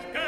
Oh